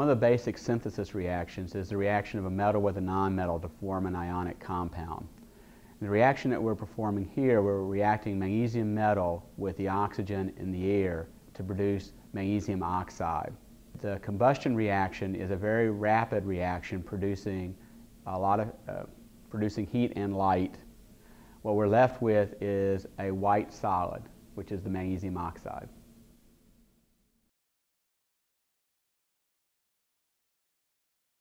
One of the basic synthesis reactions is the reaction of a metal with a nonmetal to form an ionic compound. In the reaction that we're performing here, we're reacting magnesium metal with the oxygen in the air to produce magnesium oxide. The combustion reaction is a very rapid reaction producing a lot of uh, producing heat and light. What we're left with is a white solid, which is the magnesium oxide.